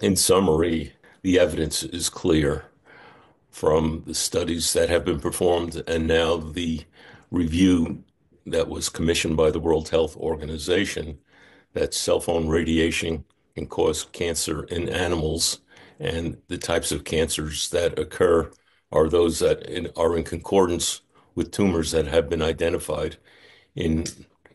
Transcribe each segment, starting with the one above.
In summary, the evidence is clear from the studies that have been performed and now the review that was commissioned by the World Health Organization that cell phone radiation can cause cancer in animals, and the types of cancers that occur are those that are in concordance with tumors that have been identified in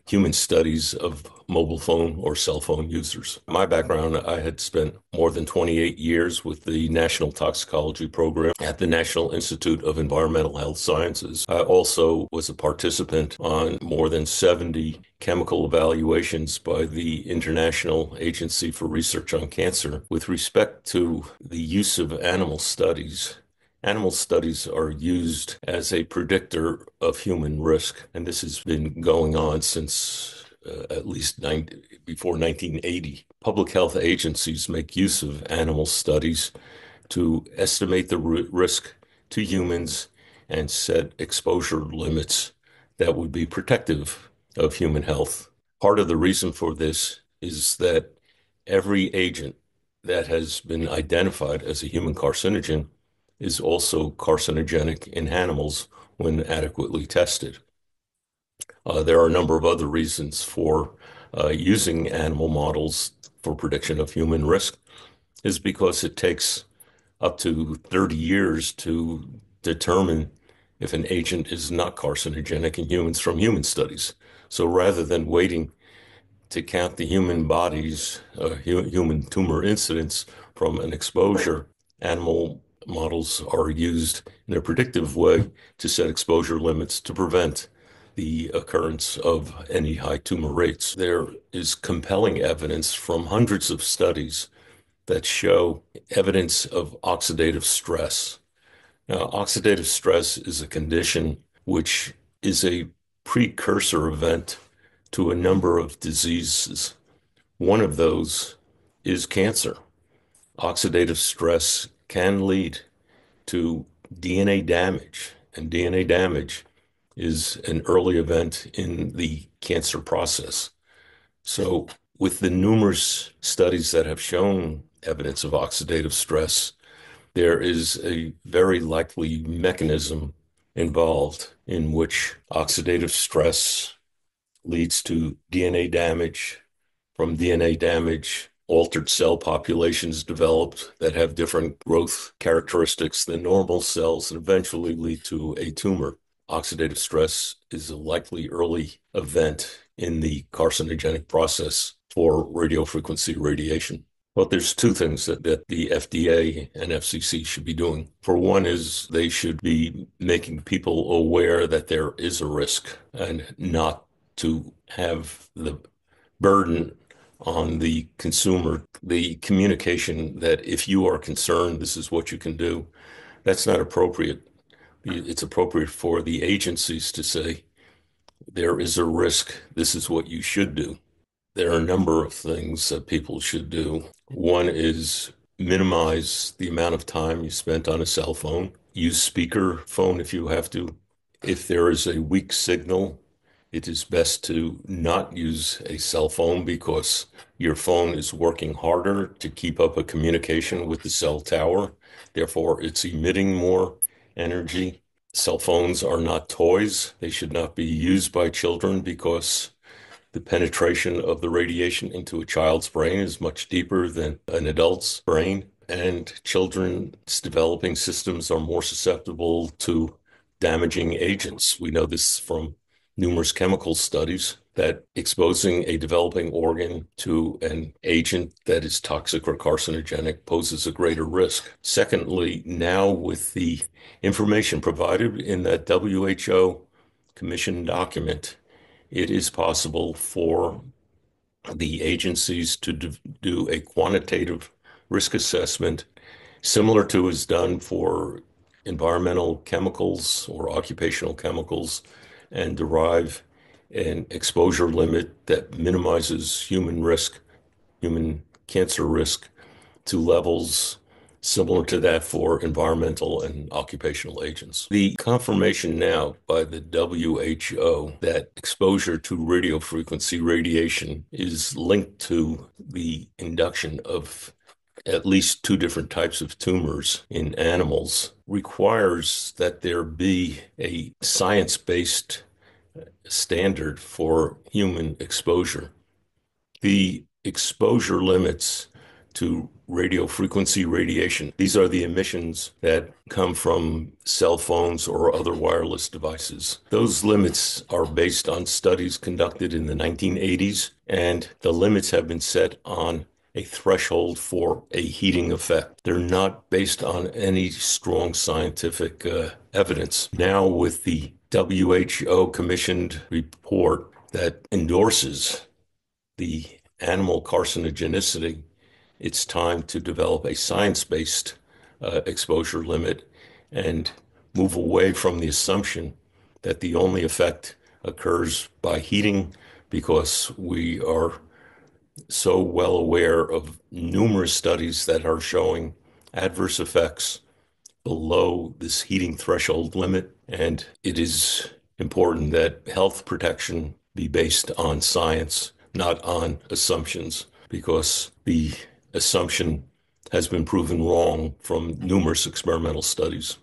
human studies of mobile phone or cell phone users. My background, I had spent more than 28 years with the National Toxicology Program at the National Institute of Environmental Health Sciences. I also was a participant on more than 70 chemical evaluations by the International Agency for Research on Cancer with respect to the use of animal studies Animal studies are used as a predictor of human risk, and this has been going on since uh, at least 90, before 1980. Public health agencies make use of animal studies to estimate the risk to humans and set exposure limits that would be protective of human health. Part of the reason for this is that every agent that has been identified as a human carcinogen is also carcinogenic in animals when adequately tested. Uh, there are a number of other reasons for uh, using animal models for prediction of human risk is because it takes up to 30 years to determine if an agent is not carcinogenic in humans from human studies. So rather than waiting to count the human bodies, uh, human tumor incidence from an exposure, animal models are used in a predictive way to set exposure limits to prevent the occurrence of any high tumor rates. There is compelling evidence from hundreds of studies that show evidence of oxidative stress. Now, oxidative stress is a condition which is a precursor event to a number of diseases. One of those is cancer. Oxidative stress can lead to DNA damage, and DNA damage is an early event in the cancer process. So, with the numerous studies that have shown evidence of oxidative stress, there is a very likely mechanism involved in which oxidative stress leads to DNA damage. From DNA damage, altered cell populations developed that have different growth characteristics than normal cells and eventually lead to a tumor. Oxidative stress is a likely early event in the carcinogenic process for radiofrequency radiation. Well, there's two things that, that the FDA and FCC should be doing. For one is they should be making people aware that there is a risk and not to have the burden on the consumer, the communication that if you are concerned, this is what you can do. That's not appropriate. It's appropriate for the agencies to say, there is a risk, this is what you should do. There are a number of things that people should do. One is minimize the amount of time you spent on a cell phone. Use speaker phone if you have to. If there is a weak signal, it is best to not use a cell phone because your phone is working harder to keep up a communication with the cell tower. Therefore, it's emitting more energy. Cell phones are not toys. They should not be used by children because the penetration of the radiation into a child's brain is much deeper than an adult's brain. And children's developing systems are more susceptible to damaging agents. We know this from numerous chemical studies that exposing a developing organ to an agent that is toxic or carcinogenic poses a greater risk. Secondly, now with the information provided in that WHO commission document, it is possible for the agencies to do a quantitative risk assessment similar to is done for environmental chemicals or occupational chemicals and derive an exposure limit that minimizes human risk, human cancer risk, to levels similar to that for environmental and occupational agents. The confirmation now by the WHO that exposure to radiofrequency radiation is linked to the induction of at least two different types of tumors in animals requires that there be a science based standard for human exposure. The exposure limits to radio frequency radiation. These are the emissions that come from cell phones or other wireless devices. Those limits are based on studies conducted in the 1980s, and the limits have been set on a threshold for a heating effect. They're not based on any strong scientific uh, evidence. Now, with the WHO commissioned report that endorses the animal carcinogenicity, it's time to develop a science based uh, exposure limit and move away from the assumption that the only effect occurs by heating because we are so well aware of numerous studies that are showing adverse effects below this heating threshold limit. And it is important that health protection be based on science, not on assumptions, because the assumption has been proven wrong from numerous experimental studies.